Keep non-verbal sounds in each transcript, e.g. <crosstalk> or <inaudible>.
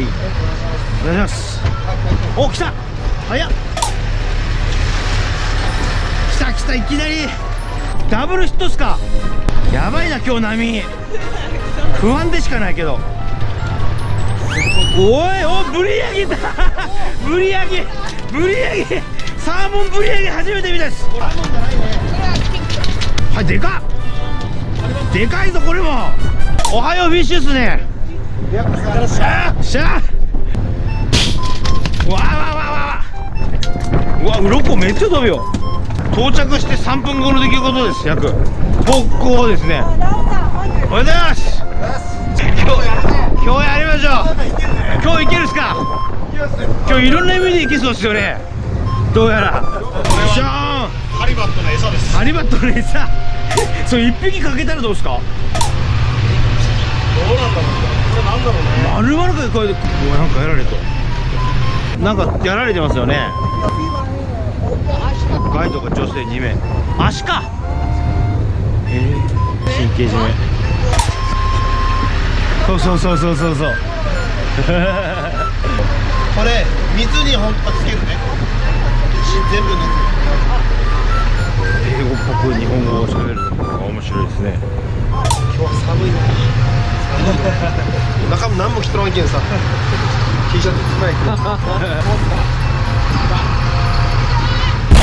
い。お願いします。お来た。早っ。来た来たいきなり。ダブルヒットっすか。やばいな今日波。不安でしかないけど。おいおぶり上げだ。ぶり上げぶり上げサーモンぶり上げ初めて見たです。はいでかっ。でかいぞこれも。おはようフィッシュっすね。しゃあしゃあわわわわわうわ鱗めっちゃ飛ぶよ。到着して3分後の出来事です約。特攻ですね。おはようございます。今日今日やりましょう。今日いけるっすか？今日いろんな意味でいけそうですよね。どうやら。シャー。ンハリバットの餌です。ハリバットの餌。<laughs> それ一匹かけたらどうですか？どうなんだろうだろうね。丸々かこれなんかやられたなんかやられてますよね。ガイドが女性2名。足か。へえ神経締め。そうそうそうそうそうそう。<laughs> これ水に本当つけるね。全部抜英語っぽく日本語を喋る面白いですね。く今日は寒いな <laughs> 中も何も着とらんけんさ。T シャツ少な <laughs> いけどよ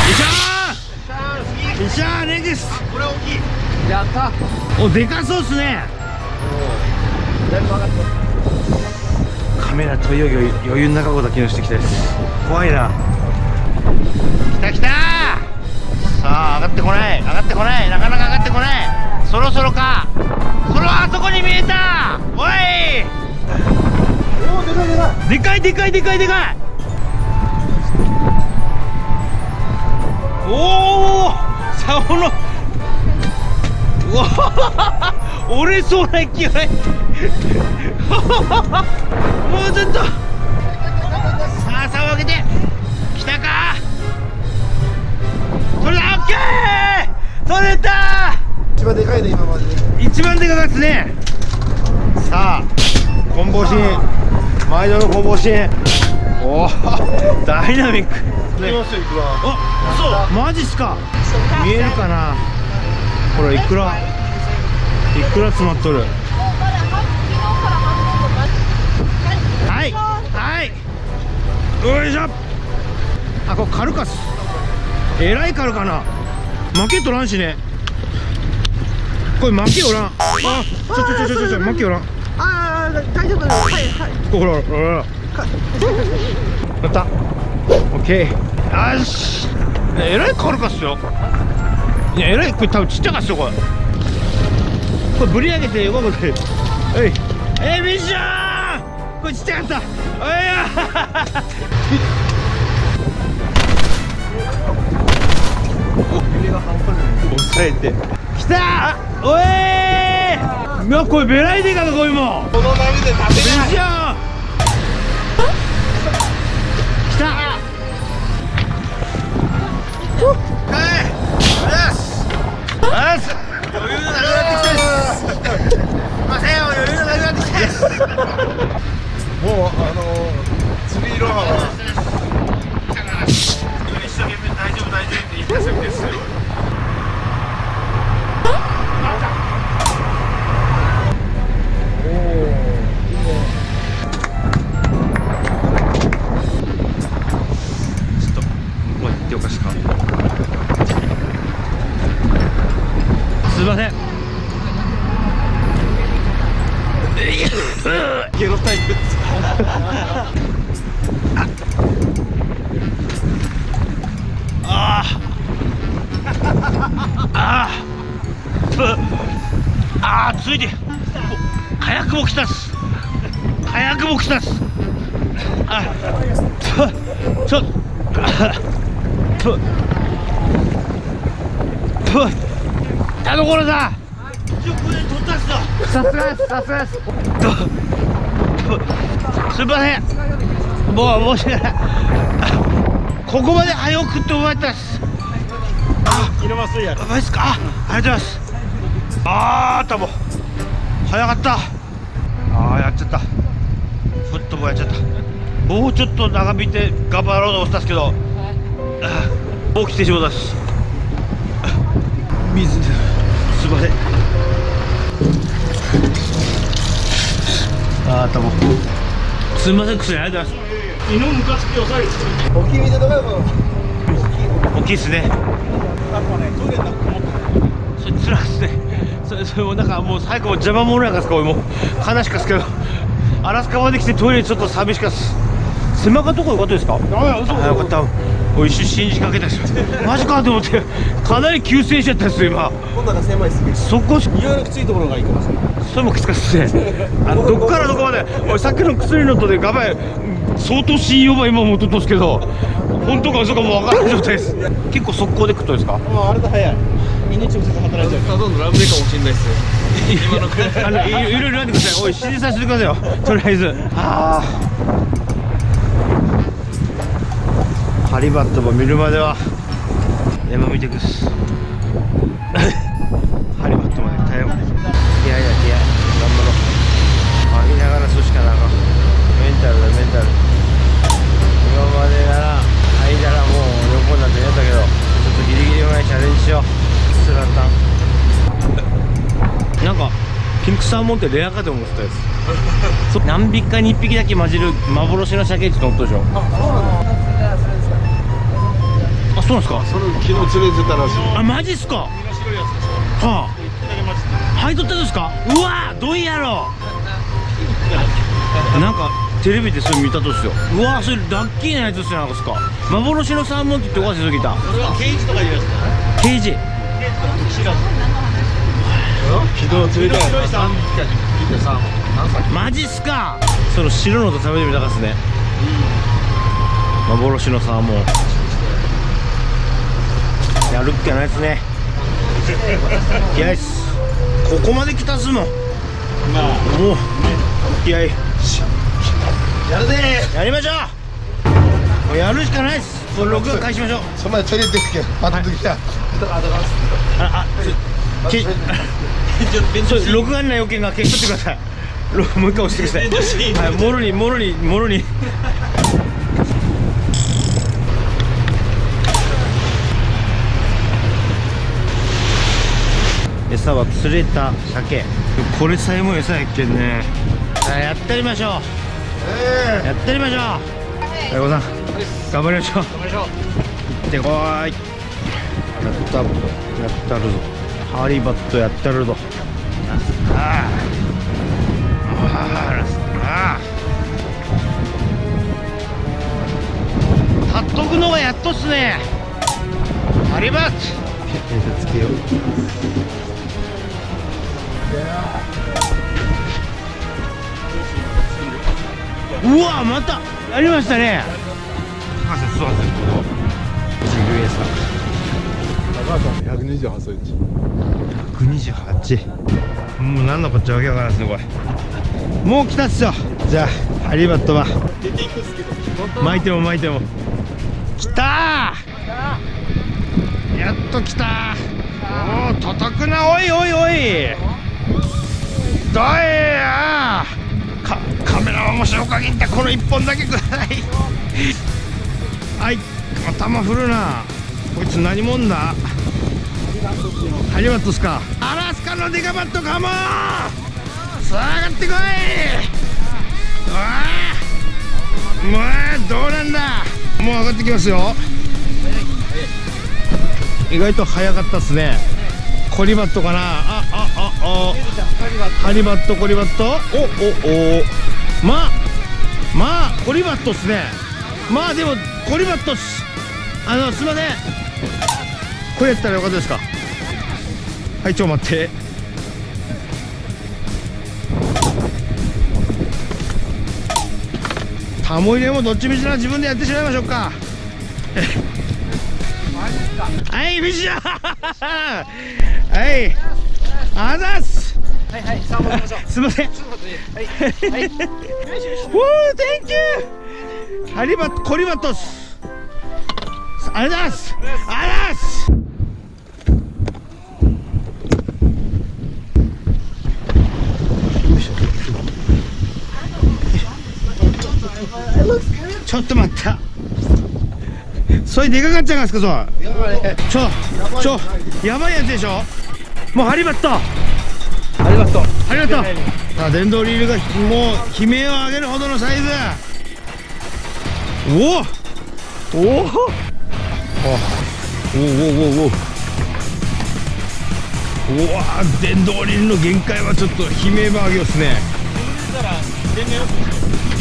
いしょー。よいしょー。レンジですこれ大きい。おでかそうっすね。カメラといよいよ余裕の中こと昨日してきたです怖いな。来た来たさあ上がってこない。上がってこない。なかなか上がってこない。そろそろかそろあそこに見えた。おい。おでかいでかいでかいでかい。でかいでかいおおサオの。うわ折れそうな勢い。もうちょっと。さあ竿を上げて。来たか。取れた。オッケー。取れた。番でかいね今まで。で一番でかかったね。さあ棍棒シーン毎度の棍棒シーンおおダイナミック。見ますよいくらあそうマジっすか見えるかな。ほらいくら？いくら詰まっとる？はい。はい。よいしょ。あこれカルカス。えらいカルかな。負けとらんしねこれ負けおらん。あちょちょちょちょちょ負けおらんああ大丈夫ですはいはいこほらほらほらやったオッケーよしえらいカルカスよいやえらいこれ多分ちっちゃかっすよこれこれぶり上げて横こではいえー、ミッションこれちっちゃかったおいや押さえてきた。おえーうわこれベライデカだこれもこの波で立てない。ミッションきた。はい。よしよし余裕のなくなってきたゲロタイプですあああついて火薬も来たっす火薬も来たっすあちょちょあとと田所さん一応これ取ったっすよさすがですさすがですすいませんもう申し訳ないここまで早くって思われたっす入れますやあマジっすかあありがとうございますあーあったも早かったあーやっちゃったフットボールやっちゃったもうちょっと長引いて頑張ろうと思ったんですけど、ああ起きてしまったしあ水すいません。ああ頭すいません薬ありがとうございます。犬ムカつきをされ大きい。水とかも大きいですね。それ辛いですね。それそれもなんかもう最後邪魔者やからですか俺も。う悲しかったですけど。アラスカまで来てトイレちょっと寂しかったです。狭かったとこよかったですか？ああよかったおい一瞬信じかけたですよ <laughs> マジかと思って。かなり急停しちゃったんですよ今。こんなが狭いすぎるそこし意外にきついところがいいかもしれない。それもきつかったですね。あのどっからどこまで。俺さっきの薬の音でガバイ相当信用は今持っとったんですけど。本当か嘘かもわからない状態です。結構速攻で食ったんですか？まああれと早い。命を働いちゃうただのラブレかもしれないです。今 <laughs> のあのいいいろいろ言ってください。おい指示させてくださいよ。とりあえず。ああハリバットも見るまでは山見てくっす。<laughs> ハリバットまで耐えよういやいやいや頑張ろう。上げながらするしかなあか。んメンタルだメンタル。今までなら入いたらもう横になって寝たけどちょっとギリギリまでチャレンジしよう。スラタン。<laughs> なんかピンクサーモンってレアかと思ってたやつ。<laughs> 何匹かに1匹だけ混じる幻の鮭って乗ったでしょ。あそうなんですか？それ昨日連れてたらしい。あマジっすか？はあ。履いとったんですか？うわどうやろなんかテレビでそれ見たとっすよ。うわそれラッキーなやつっすよなんかっすか。幻のサーモンって言っておかしい時いたそれはケージとか言うやつケージ昨日連れてたら3匹か10匹でさ何歳マジっすか？その白のと食べてみたかっすね。幻のサーモンやるっきゃないっすね。<laughs> いやいっす。ここまで来たっすもん。もう気合い。やるぜやりましょう。もうやるしかないっす。これ録画返しましょう。その前トイレ行ってきてパッと来た。ああけそう録画にな要件が消しとってくださいろもう一回押してくださいはいもろにもろにもろに餌は釣れた鮭。これさえも餌やっけんね。あやってやりましょう。えやってやりましょう。大悟さん頑張りましょう。頑張りましょう。行ってこーい。やったやったるぞ。ハリバットやってるぞ。ああラスああ立っとくのがやっとっすねハリバットえつけよううわまたやりましたね。博士そうなんですよここジグエサ高さ128センチ128もう何のこっちゃわけわからんですねこれ。もう来たっすよ。じゃあハリバットは。巻いても巻いても。来たー。やっと来たー。おお叩くな。おいおいおいどいやかカメラは面白かぎってこの1本だけください。はい。頭振るな。こいつ何者だ。ハリバットっすか？アラスカのデカバットカモンさあ上がってこい。ああもうどうなんだ。もう上がってきますよ。意外と早かったっすね。コリバットかな。ああああ。ハリバットコリバット。おおお。まあまあコリバットっすね。まあでもコリバットっす。あのすいません。これやったらよかったですか？はいちょ待って。タモ入れもどっちみちな自分でやってしまいましょうか。<laughs> はいフィッシャー。<laughs> はい。あざっす。はいはいさあ戻りましょう。すいません。はい。はい。ウォー Thank you ハリバットコリバットっす。ありがとうございます。ありがとうございます。ちょっと待った。それでかかっちゃうんですかそれ。ちょちょやばいやつでしょもうハリバットありがとう。ありがとう。さあ電動リールがもう悲鳴を上げるほどのサイズ。おお。おお。おお。おお。おお。うわー電動リールの限界はちょっと悲鳴も上げようっすね。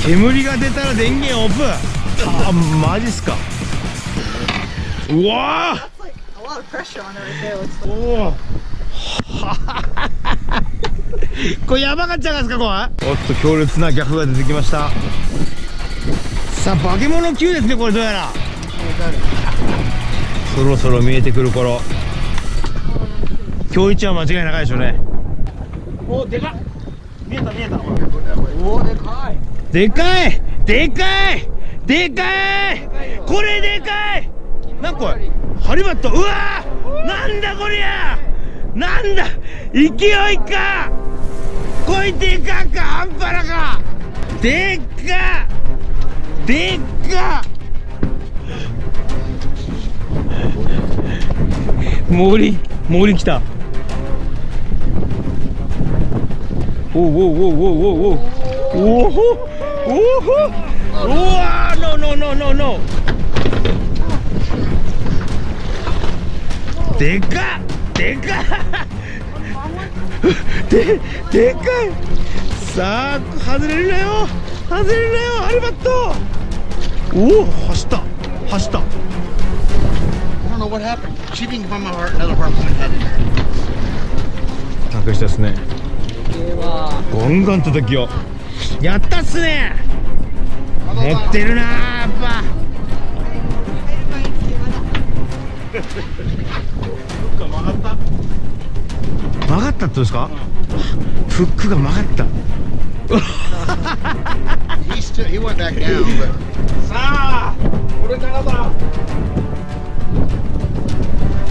煙が出たら電源オープン。あマジっすか。うわー。A lot of pressure on it right there. Let's おお <laughs> これやばかっちゃうんですかこれおっと強烈な逆が出てきました。さあ化け物級ですねこれどうやら。そろそろ見えてくる頃。今日一は間違いないでしょうね。おでかっ。見えた見えたおーでかい。でかい！でかい！でかい！これでかい！なんこれハリバット。うわー！なんだこりゃなんだ勢いか。こいでかか半端なか。でっか。でっか。森森来た。おおおおおおおおおおおおわノノノノノでか。っでかっででかい。さあ外れるなよ。外れるなよアルバット。おお走った。走った。I don't know what happened. She didn't come out, another harpoon head in there. 隠したっすね。ではゴンゴン叩きをやったっすね。持ってるなやっぱ曲がった？ってことですか？フックが曲がった。He still, he went back down, but さあこれからだ。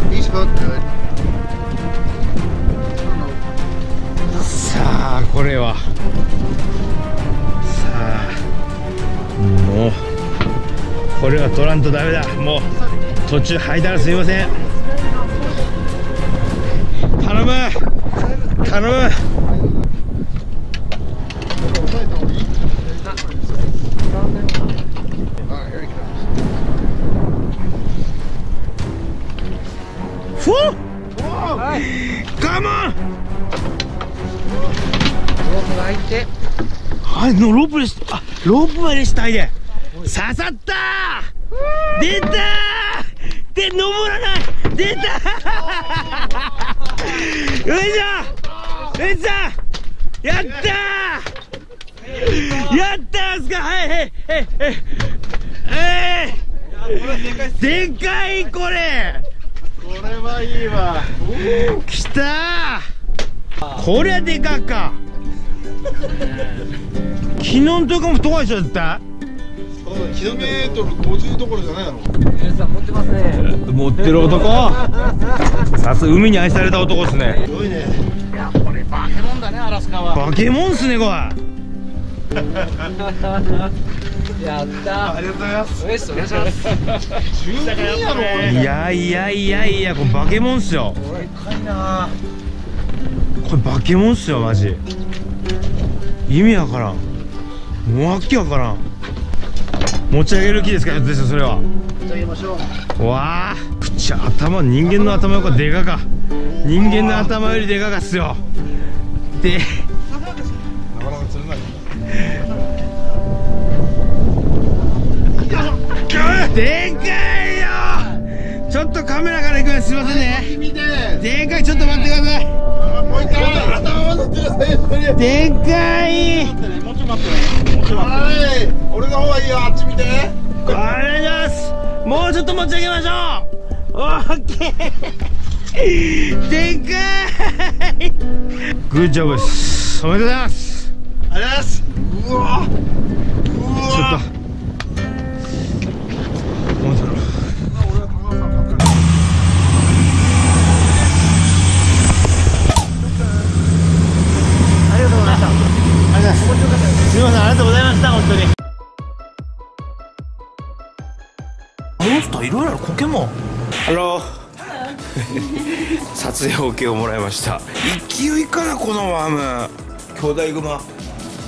He's good. さあこれは。さあもうこれは取らんとダメだ。もう途中吐いたらすいません頼む。Alright, here he comes. フォンロープが入ってはいのロープでしたあロープまでしたいで。刺さった。出た。で登らない。出た。よいしょ。よいしょやったやったーすか。はいはいはいはい。はい。でかいこれ。これはいいわ。きたー。こりゃでかか。昨日のとこも遠いでしょ絶対。キロメートル50どころじゃないだろ。皆さん持ってますね。持ってる男。さすが海に愛された男ですね。すごいね。やっぱり化け物だねアラスカはバケモンっすねこ <laughs> やったありがとうございます。お願いします十分やろ。れいやいやいやいやこれバケモンっすよでかいな。これバケモンっすよマジ意味わからんもうわけわからん持ち上げる気ですかですよそれはじゃあ言いましょう。わあ口頭人間の頭よりでかか人間の頭よりでかかっすよでなかなか釣れない。でかいよちょっとカメラから行くのすいませんね。でかいちょっと待ってくださいもう一回頭までってください。でかいもうちょっと待って。もうちょっと待って。はい。俺の方がいいよ。あっち見て。お願いしますもうちょっと持ち上げましょうオッケーでかい。グッジョブですおめでとうございます。ありがとうございます。うわ。うちょっと。もうちょっと。ありがとうございましたす。みません。ありがとうございました。本当に。モンスターいろいろあるコケモンハロー <laughs> 撮影 OK をもらいました。勢いかなこのワーム。兄弟熊。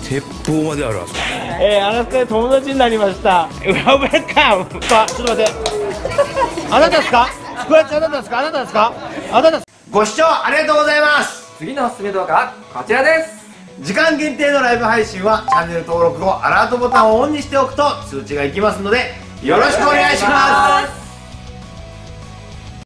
鉄砲まであるあそこえー、アラスカで友達になりました。ウェルカムあちょっと待って。あなたですか？これあなたですか？あなたですか？あなたですご視聴ありがとうございます。次のおすすめ動画はこちらです。時間限定のライブ配信はチャンネル登録後アラートボタンをオンにしておくと通知がいきますのでよろしくお願いします